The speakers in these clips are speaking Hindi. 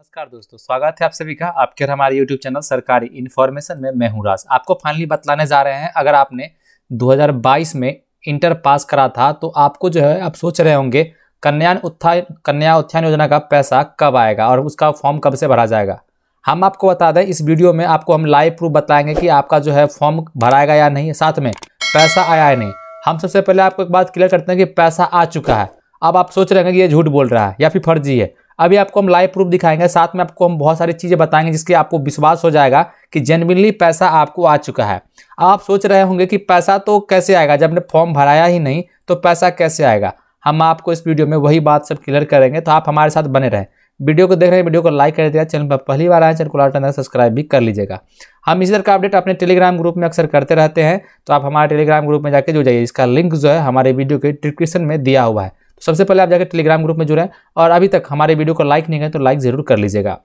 नमस्कार दोस्तों, स्वागत है आप सभी का आपके और हमारे YouTube चैनल सरकारी इन्फॉर्मेशन में। मैं हूँ राज। आपको फाइनली बतलाने जा रहे हैं, अगर आपने 2022 में इंटर पास करा था तो आपको जो है, आप सोच रहे होंगे कन्यान उत्थान कन्या उत्थान योजना का पैसा कब आएगा और उसका फॉर्म कब से भरा जाएगा? हम आपको बता दें, इस वीडियो में आपको हम लाइव प्रूफ बताएँगे कि आपका जो है फॉर्म भराएगा या नहीं, साथ में पैसा आया है नहीं। हम सबसे पहले आपको एक बात क्लियर करते हैं कि पैसा आ चुका है। अब आप सोच रहे हैं कि ये झूठ बोल रहा है या फिर फर्जी है। अभी आपको हम लाइव प्रूफ दिखाएँगे, साथ में आपको हम बहुत सारी चीज़ें बताएँगे जिसके आपको विश्वास हो जाएगा कि जेनविनली पैसा आपको आ चुका है। आप सोच रहे होंगे कि पैसा तो कैसे आएगा? जब ने फॉर्म भराया ही नहीं तो पैसा कैसे आएगा? हम आपको इस वीडियो में वही बात सब क्लियर करेंगे तो आप हमारे साथ बने रहें। वीडियो को देख रहे हैं, वीडियो को लाइक कर दिया, चैनल पर पहली बार आए चैनल को लाइक सब्सक्राइब भी कर लीजिएगा। हम इसी तरह का अपडेट अपने टेलीग्राम ग्रुप में अक्सर करते रहते हैं तो आप हमारे टेलीग्राम ग्रुप में जाके जुड़ जाइए, इसका लिंक जो है हमारे वीडियो के डिस्क्रिप्शन में दिया हुआ है। सबसे पहले आप जाकर टेलीग्राम ग्रुप में जुड़े और अभी तक हमारे वीडियो को लाइक नहीं करें तो लाइक ज़रूर कर लीजिएगा।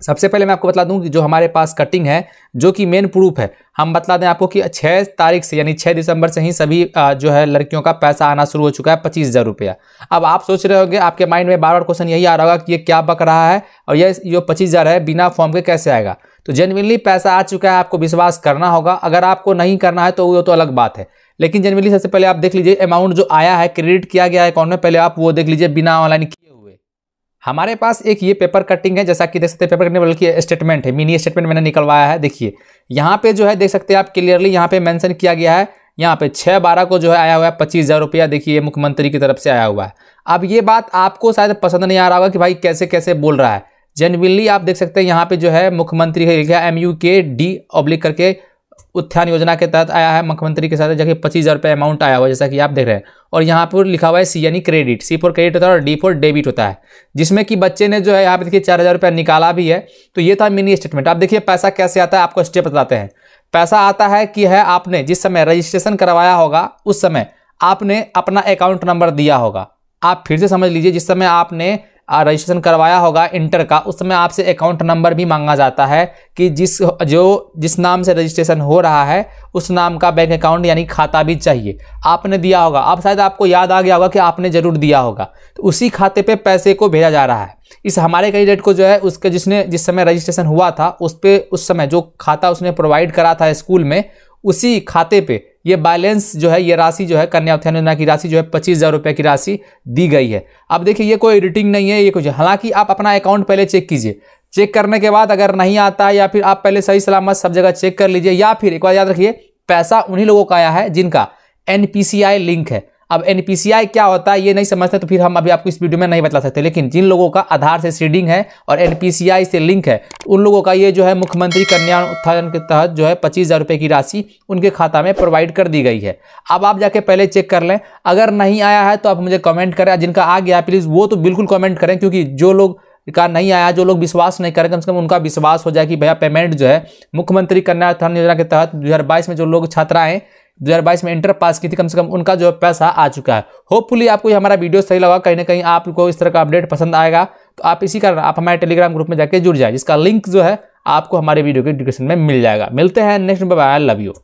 सबसे पहले मैं आपको बता दूँ कि जो हमारे पास कटिंग है, जो कि मेन प्रूफ है, हम बता दें आपको कि छः तारीख से, यानी छः दिसंबर से ही सभी जो है लड़कियों का पैसा आना शुरू हो चुका है, पच्चीस हज़ार रुपया। अब आप सोच रहे होंगे, आपके माइंड में बार बार क्वेश्चन यही आ रहा होगा कि ये क्या बक रहा है, और ये जो पच्चीस हज़ार है, बिना फॉर्म के कैसे आएगा? तो जेनविनली पैसा आ चुका है, आपको विश्वास करना होगा। अगर आपको नहीं करना है तो वो तो अलग बात है। लेकिन जनरली सबसे पहले आप देख लीजिए अमाउंट जो आया है क्रेडिट किया गया है अकाउंट में, पहले आप वो देख लीजिए, बिना ऑनलाइन किए। हमारे पास एक ये पेपर कटिंग है, जैसा कि देख सकते हैं पेपर कटिंग बल्कि स्टेटमेंट है मिनी स्टेटमेंट मैंने निकलवाया है, देखिए। यहाँ पे जो है, देख सकते हैं आप क्लियरली यहाँ पे मेंशन किया गया है, यहाँ पे छः बारह को जो है आया हुआ है, पच्चीस हज़ार रुपया, देखिए मुख्यमंत्री की तरफ़ से आया हुआ है। अब ये बात आपको शायद पसंद नहीं आ रहा होगा कि भाई कैसे कैसे बोल रहा है। जेनविनली आप देख सकते हैं, यहाँ पे जो है मुख्यमंत्री लिखा है M U K D oblique करके उत्थान योजना के तहत आया है मुख्यमंत्री के साथ जगह पच्चीस हज़ार रुपये अमाउंट आया हुआ जैसा कि आप देख रहे हैं। और यहाँ पर लिखा हुआ है सी यानी क्रेडिट सी फोर क्रेडिट होता है और डी फोर डेबिट होता है, जिसमें कि बच्चे ने जो है, यहाँ पे देखिए, चार हज़ार रुपया निकाला भी है। तो ये था मिनी स्टेटमेंट आप देखिए, पैसा कैसे आता है, आपको स्टेप बताते हैं। पैसा आता है कि है, आपने जिस समय रजिस्ट्रेशन करवाया होगा, उस समय आपने अपना अकाउंट नंबर दिया होगा। आप फिर से समझ लीजिए, जिस समय आपने रजिस्ट्रेशन करवाया होगा इंटर का उस समय आपसे अकाउंट नंबर भी मांगा जाता है कि जिस जो, जिस नाम से रजिस्ट्रेशन हो रहा है, उस नाम का बैंक अकाउंट यानी खाता भी चाहिए। आपने दिया होगा। अब शायद आपको याद आ गया होगा कि आपने ज़रूर दिया होगा। तो उसी खाते पे पैसे को भेजा जा रहा है। इस हमारे कैंडिडेट को जो है, उसके जिसने, जिस समय रजिस्ट्रेशन हुआ था, उस पर उस समय जो खाता उसने प्रोवाइड करा था स्कूल में, उसी खाते पे ये बैलेंस जो है, ये राशि जो है, कन्या उत्थान योजना की राशि जो है, पच्चीस हज़ार रुपये की राशि दी गई है। अब देखिए, ये कोई एडिटिंग नहीं है, ये कुछ हालाँकि आप अपना अकाउंट पहले चेक कीजिए। चेक करने के बाद अगर नहीं आता है या फिर आप पहले सही सलामत सब जगह चेक कर लीजिए, या फिर एक बार याद रखिए, पैसा उन्हीं लोगों का आया है जिनका एनपीसीआई लिंक है। अब एनपीसीआई क्या होता है, ये नहीं समझते तो फिर हम अभी आपको इस वीडियो में नहीं बता सकते। लेकिन जिन लोगों का आधार से सीडिंग है और एनपीसीआई से लिंक है, उन लोगों का ये जो है मुख्यमंत्री कन्या उत्थान के तहत जो है पच्चीस हज़ार रुपये की राशि उनके खाता में प्रोवाइड कर दी गई है। अब आप जाके पहले चेक कर लें। अगर नहीं आया है तो आप मुझे कमेंट करें। जिनका आ गया प्लीज़ वो तो बिल्कुल कमेंट करें, क्योंकि जो लोग का नहीं आया, जो लोग विश्वास नहीं करें, कम से कम उनका विश्वास हो जाए कि भैया पेमेंट जो है मुख्यमंत्री कन्या उत्थान योजना के तहत दो हज़ार बाईस में जो लोग छात्राएँ 2022 में इंटर पास की थी, कम से कम उनका जो पैसा आ चुका है। होपफुली आपको ये हमारा वीडियो सही लगा, कहीं ना कहीं आपको इस तरह का अपडेट पसंद आएगा। तो आप इसी कारण आप हमारे टेलीग्राम ग्रुप में जाकर जुड़ जाए, जिसका लिंक जो है आपको हमारे वीडियो के डिस्क्रिप्शन में मिल जाएगा। मिलते हैं नेक्स्ट आई लव यू